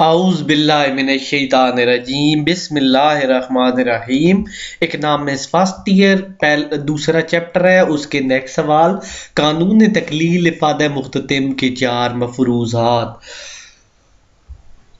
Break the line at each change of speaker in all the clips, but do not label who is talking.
आउज़बिल्लिमिनशैतानरजीम नाम economics first year दूसरा chapter है, उसके नेक्स्ट सवाल। कानून तकलील इफ़ाद मुख्तम के चार मफरूजात।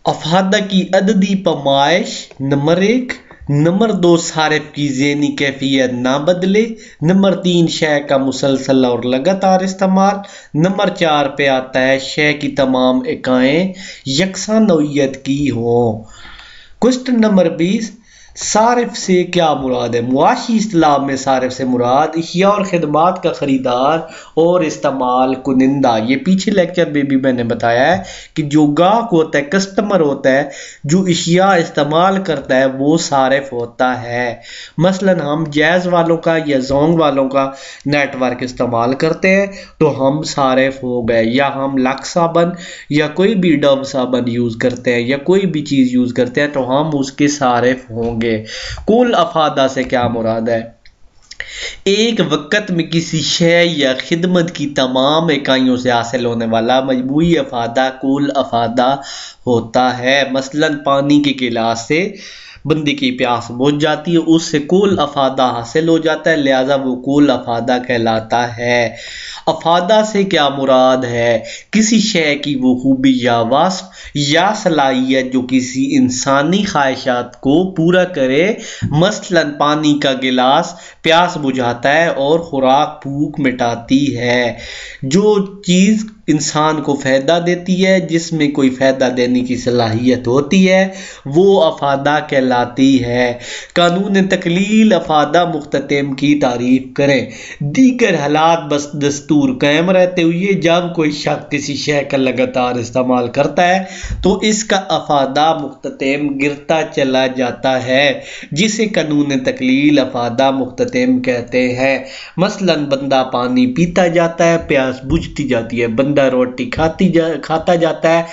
अफादा की अददी पमाइश, नंबर एक नंबर दो सारिफ की जेनी कैफियत ना बदले। नंबर तीन शय का मुसलसल और लगातार इस्तेमाल। नंबर चार पे आता है शय की तमाम इकाएँ। यकसा नोयत की हों। क्वेश्चन नंबर बीस सारिफ से क्या मुराद है? मुआशी इस्लाम में सारिफ से मुराद इशिया और ख़दमात का ख़रीदार और इस्तेमाल कुनिंदा। ये पीछे लेक्चर में भी मैंने बताया है कि जो गाहक होता है, कस्टमर होता है, जो इशिया इस्तेमाल करता है, वो सारिफ होता है। मसलन हम जैज़ वालों का या जोंग वालों का नेटवर्क इस्तेमाल करते हैं तो हम सारिफ हो गए। या हम लक साबन या कोई भी डब साबन यूज़ करते हैं या कोई भी चीज़ यूज़ करते हैं तो हम उसके सारिफ होंगे। होंगे कुल अफादा से क्या मुराद है? एक वक़्त में किसी शय या खिदमत की तमाम इकाइयों से हासिल होने वाला मजमू अफादा, कुल अफादा होता है। मसलन पानी के गिलास से बंदी की प्यास बुझ जाती है, उससे कुल अफादा हासिल हो जाता है, लिहाजा वो कुल अफादा कहलाता है। अफादा से क्या मुराद है? किसी शय की वो खूबी या वास्फ या सलाहियत जो किसी इंसानी ख्वाहिशात को पूरा करे, मसलन पानी का गिलास प्यास बुझाता है और खुराक भूख मिटाती है। जो चीज़ इंसान को फ़ायदा देती है, जिसमें कोई फ़ायदा देने की सलाहियत होती है, वो अफादा कहलाती है। कानून तकलील अफादा मुख्तम की तारीफ़ करें। दीगर हालात बस दस्तूर कायम रहते हुए, जब कोई शख्स किसी शय का लगातार इस्तेमाल करता है तो इसका अफादा मुख्तम गिरता चला जाता है, जिसे कानून तकलील अफादा मुख्तम कहते हैं। मसलन, बंदा पानी पीता जाता है, प्यास बुझती जाती है, बंदा बंदा रोटी खाती जा, खाता जाता है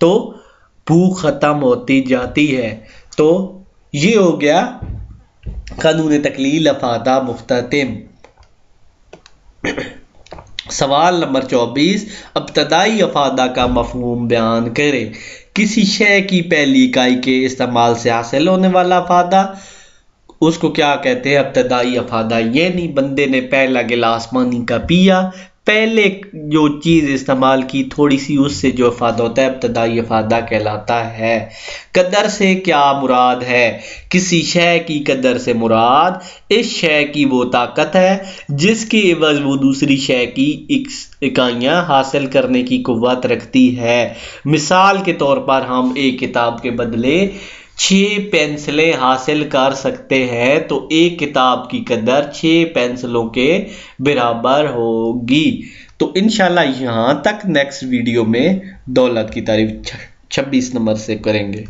तो भूख ख़त्म होती जाती है। तो ये हो गया कानून तकलील अफादा मुख्तम सवाल नंबर चौबीस, अबतदाई अफादा का मफहूम बयान करें। किसी शय की पहली इकाई के इस्तेमाल से हासिल होने वाला अफादा, उसको क्या कहते हैं? अबतदाई अफादा ये नहीं बंदे ने पहला गिलास पानी का पिया पहले जो चीज़ इस्तेमाल की, थोड़ी सी उससे जो अफादा होता है इब्तदाई अफादा कहलाता है। कदर से क्या मुराद है? किसी शय की कदर से मुराद, इस शय की वो ताकत है, जिसकी एवज वो दूसरी शय की इकाइयाँ हासिल करने की कुत रखती है। मिसाल के तौर पर हम एक किताब के बदले छः पेंसिलें हासिल कर सकते हैं तो एक किताब की कदर छः पेंसिलों के बराबर होगी। तो इनशाला यहाँ तक नेक्स्ट वीडियो में दौलत की तारीफ़ छब्बीस नंबर से करेंगे।